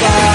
fire.